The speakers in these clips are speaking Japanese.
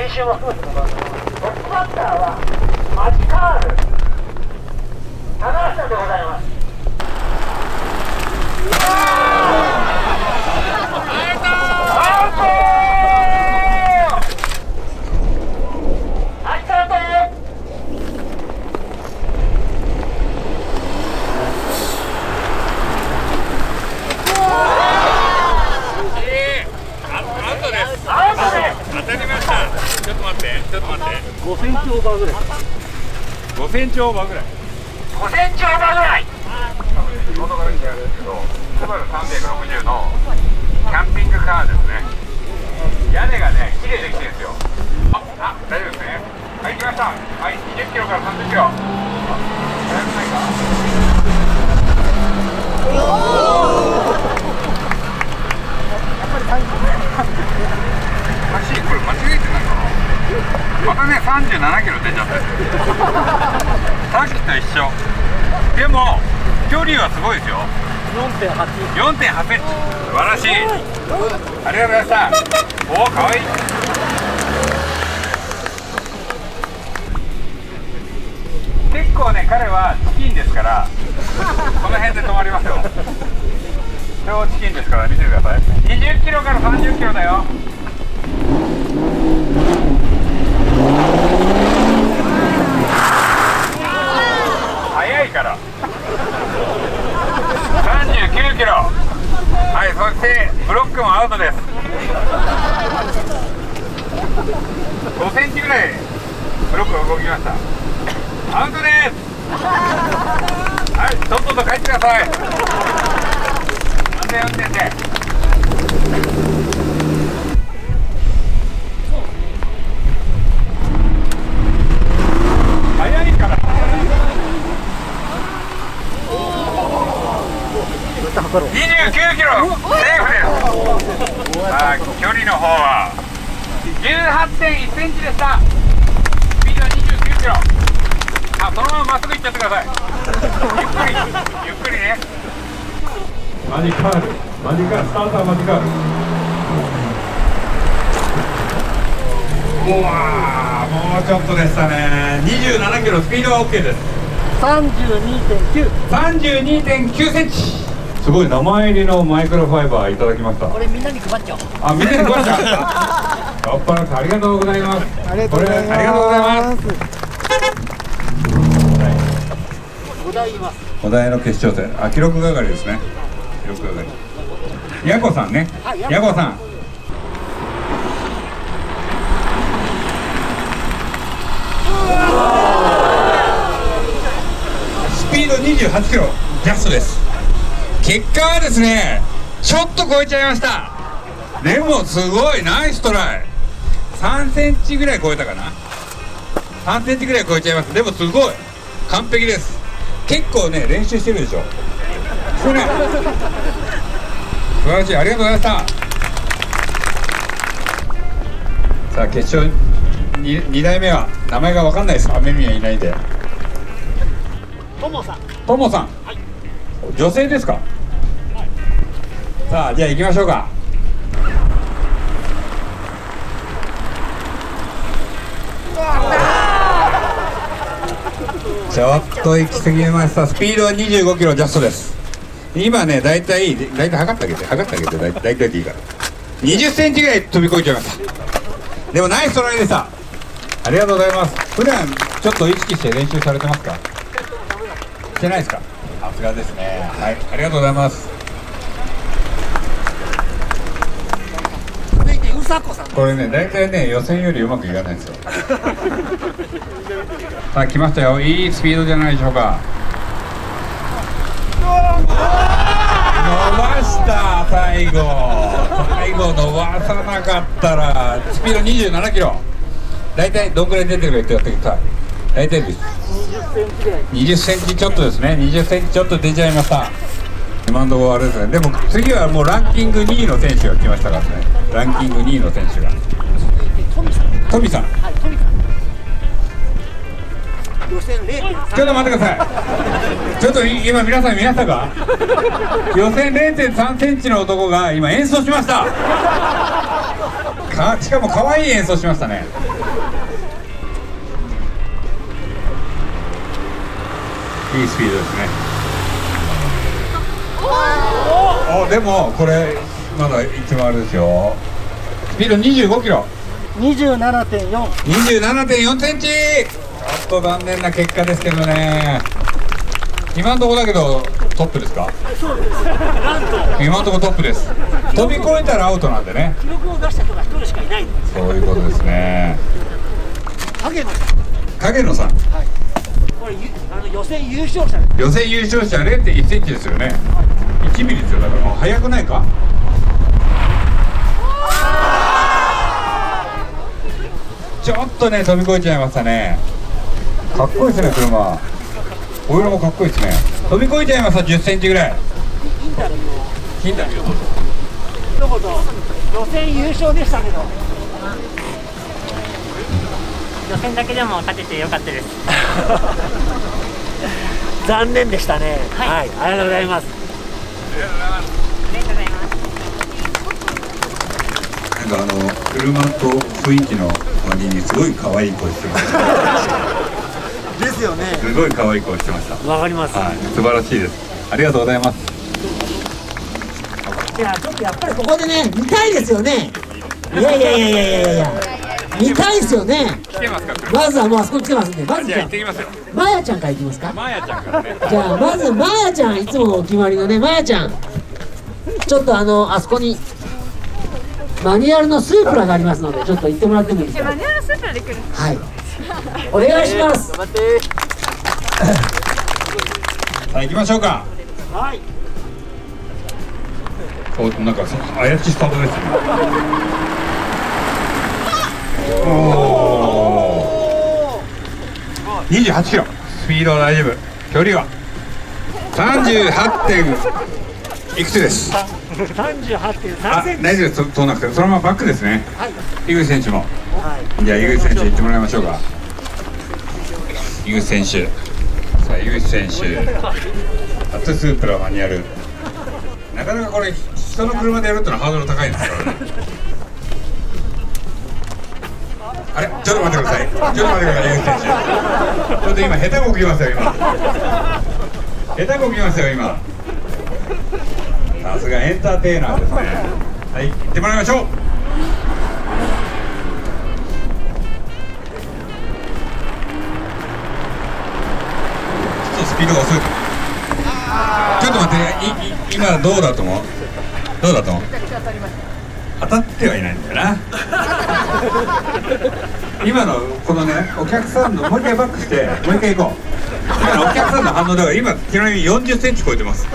練習も含めてもらいますトップバッターはマジカール棚橋さんでございますアウトはいスタートアウトですアウトです当たりましたちょっと待ってちょっと待って5センチオーバーぐらい5センチオーバーぐらい。5センチオーバーぐらい。このから来てあるんですけどスバル360のキャンピングカーですね。屋根がね綺麗できてるんですよ。ああ大丈夫ですね。はい来ましたはい20キロから30キロ。あ速くないか？おかしい。これ間違えてないかな。またね37キロ出ちゃってさっきと一緒。でも距離はすごいですよ。4.8 4.8センチ。素晴らしい。ありがとうございました。おおかわいい。結構ね彼はチキンですからこの辺で止まりますよ。超チキンですから見てください。20キロから30キロだよ。速いから。39キロ。はいそしてブロックもアウトです。5センチぐらい。ブロックが動きました。アウトです。はいとっとと帰ってください。安全運転で。29キロセーフです。さあ距離の方は。18.1センチでした。スピードは29キロ。あそのまままっすぐ行っちゃってください。ゆっくりゆっくりね。マジカール。マジカール。スターターマジカール。うわーもうちょっとでしたね。27キロスピードは OK です。32.9 32.9センチすごい名前入りのマイクロファイバーいただきましたこれみんなに配っちゃおうあ、みんなに配った。やっぱりありがとうございます。ありがとうございますこれありがとうございます。お題言いますお題の決勝戦、あ、記録係ですね。記録係。ヤコさんね。ヤコさん。スピード28キロジャストです。結果はですね、ちょっと超えちゃいました。でもすごいナイストライ。3センチぐらい超えたかな。3センチぐらい超えちゃいます。でもすごい完璧です。結構ね練習してるでしょ。これ素晴らしいありがとうございました。さあ決勝に2代目は名前がわかんないです。雨宮いないんで。ともさんともさん、女性ですか、さあじゃあ行きましょうか。ちょっと行き過ぎました。スピードは25キロジャストです。今ね大体大体測ってあげて測ってあげて大大体でいいから。20センチぐらい飛び越えちゃいました。でもナイストライでした。ありがとうございます。普段ちょっと意識して練習されてますか？してないですか？さすがですね。はいありがとうございます続いてうさこれね大体ね予選よりうまくいかないんですよ。さあ来ましたよ。いいスピードじゃないでしょうか。伸ばした最後。最後伸ばさなかったらスピード27キロ。大体どんぐらい出てるか言ってやってください大体です。20センチぐらい。20センチちょっとですね。20センチちょっと出ちゃいました。今のところあれですね。でも次はもうランキング2位の選手が来ましたからねランキング2位の選手が。トミさん。トミさん。はい。トミさん予選0.3ちょっと待ってください。ちょっとい今皆さん見ましたか？予選0.3センチの男が今演奏しました。かしかも可愛い演奏しましたね。いいスピードですね。おでもこれまだ一番あれですよ。スピード25キロ。27.4 27.4センチ。ちょっと残念な結果ですけどね。今のところだけどトップですか？今のところトップです。飛び越えたらアウトなんでね。記録を出した人が1人しかいないそういうことですね。影野さん。影野さん。これゆあの予選優勝者です。予選優勝者0.1センチですよね。1ミリですよ。だからもう速くないか？ちょっとね飛び越えちゃいましたね。かっこいいですね車。お色もかっこいいですね。飛び越えちゃいました10センチぐらい。インタビュー予選優勝でしたけど。予選だけでも勝ててよかったです。残念でしたね。はい。はい、ありがとうございます。ありがとうございます。なんかあの車と雰囲気の割にすごい可愛い声してました。ですよね。すごい可愛い声してましたわかります、はい。素晴らしいです。ありがとうございます。いやちょっとやっぱりここでね見たいですよね。いやいやいやいやいやいや見たいですよね。来てますか？車まずはもうあそこに来てますんでまずじゃあじゃ行ってきますよ。あまやちゃんからいきますか？まやちゃんからね。じゃあまずまやちゃんいつものお決まりのねまやちゃん。ちょっとあのあそこにマニュアルのスープラがありますので ちょっと行ってもらってもいいですか？マニュアルスープラで来る。はい。お願いします。頑張って。さ あ行きましょうか。はい。おなんかそ怪しいスタートですね。おお28キロ。スピードは大丈夫距離は38点。いくつです？38.3あセンチ大丈夫です。なくて。そのままバックですね。はい。井口選手も。はい。じゃあ井口選手行ってもらいましょうか。井口選手。さあ井口選手。初スープラマニュアル。なかなかこれ人の車でやるってのはハードル高いんですからね。あれ？ちょっと待ってください。ちょっと待ってください井口選手。ちょっと今下手こきますよ今。下手こきますよ今さすがエンターテイナーですね。はい行ってもらいましょう。ちょっとスピードが遅い。ちょっと待ってい今どうだと思う？どうだと思う？当たってはいないんだよな。今のこのねお客さんのもう一回バックしてもう一回行こう。今のお客さんの反応では今ちなみに40センチ超えてます。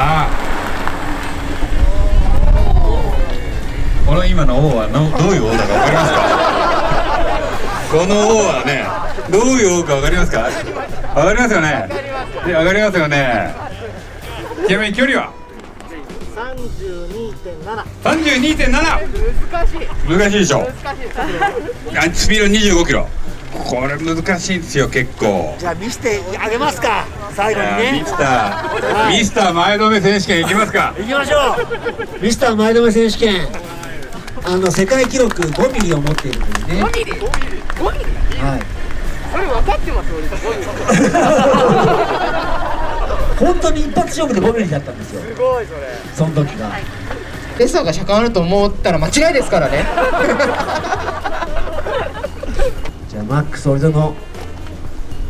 ああこの今の王はのどういう王だか分かりますか？この王はねどういう王か分かりますか？分かりますよね？分かりますよね？ちなみに距離は？32.7 32.7難しい難しいでしょ？難しい。あスピード25キロ。これ難しいんですよ結構。じゃあ見せてあげますか最後にね。ミスターミスター前止め選手権いきますか。行きましょう。ミスター前止め選手権。あの世界記録5ミリを持っているというね。5ミリ？5ミリ？はい。それ分かってます俺。本当に一発勝負で5ミリだったんですよ。すごいそれ。その時が。レストが車間あると思ったら間違いですからね。じゃあマックス・オリゾの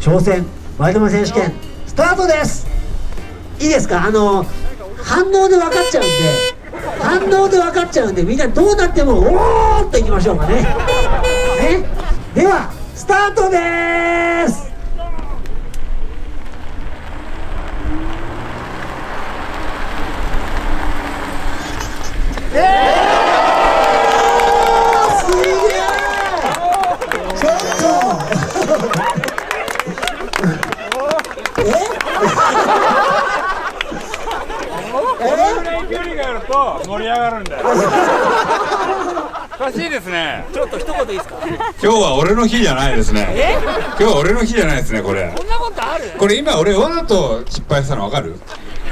挑戦前止め選手権。スタートです。いいですか？あの反応で分かっちゃうんで反応で分かっちゃうんでみんなどうなってもおーっといきましょうかね。ね？ではスタートですすげえちょっとええ距離があると盛り上がるんだよおかしいですねちょっと一言いいですか今日は俺の日じゃないですね。今日は俺の日じゃないですねこれ。こんなことある？これ今俺わざと失敗したの分かる？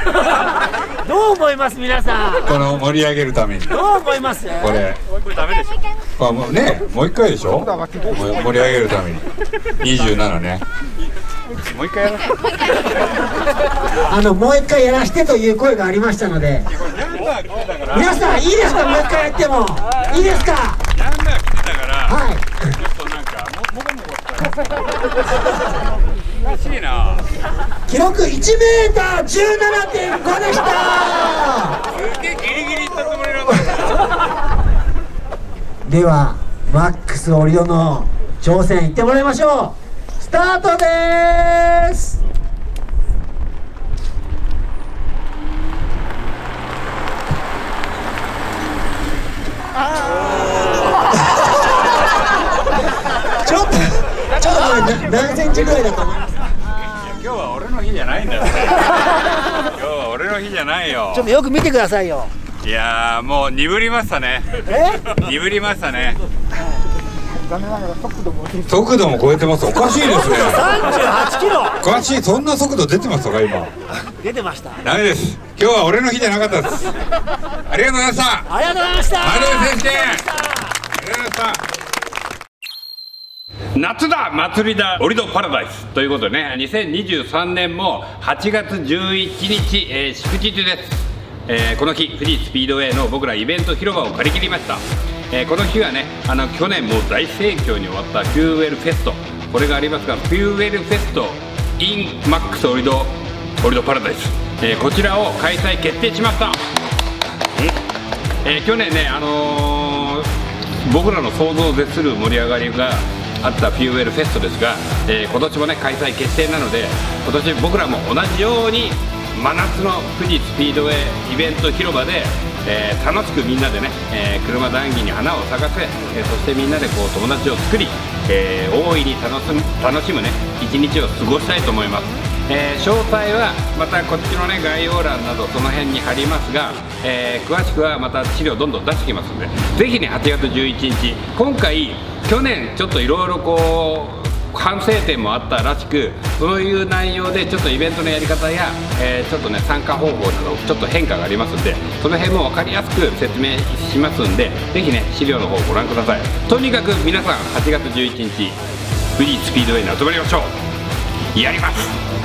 どう思います皆さん？この盛り上げるために。どう思います？これ。これダメでしょ。これもうねもう一回でしょ？もう盛り上げるために。27ね。もう一回やらせてあのもう一回やらしてという声がありましたので。皆さんいいですか？もう一回やっても。いいですか？ごもごしいな。記録1メーター17.5でしたすげえギリギリいった。つもりなではマックスオリオの挑戦行ってもらいましょう。スタートです。ちょっとちょっとこれな何センチぐらいだと思います今日は俺の日じゃないんだよね今日は俺の日じゃないよ。ちょっとよく見てくださいよ。いやーもう鈍りましたね。え？鈍りましたね。速度も超えてます。おかしいですね。38キロ。おかしいそんな速度出てますか今。出てました。ダメです。今日は俺の日じゃなかったです。ありがとうございました。ありがとうございました。マル選手権ありがとうございました夏だ祭りだオリドパラダイス。ということでね2023年も8月11日、えー祝日です、えーこの日富士スピードウェイの僕らイベント広場を借り切りました、えーこの日はねあの去年もう大盛況に終わったフューウェルフェスト。これがありますがフューウェルフェスト in マックスオリドオリドパラダイス、えーこちらを開催決定しました。えー去年ね、あの僕らの想像を絶する盛り上がりがあったフューウェルフェストですが、えー今年もね開催決定なので今年僕らも同じように真夏の富士スピードウェイイベント広場で、えー楽しくみんなでね、えー車談義に花を咲かせ、えそしてみんなでこう友達を作り、え大いに楽しむ楽しむね一日を過ごしたいと思います。えー詳細はまたこっちのね概要欄などその辺に貼りますが、えー詳しくはまた資料どんどん出してきますのでぜひね8月11日今回去年ちょっといろいろこう反省点もあったらしくそういう内容でちょっとイベントのやり方や、えーちょっとね参加方法などちょっと変化がありますんでその辺も分かりやすく説明しますんで是非ね資料の方ご覧ください。とにかく皆さん8月11日フリースピードウェイに集まりましょう。やります。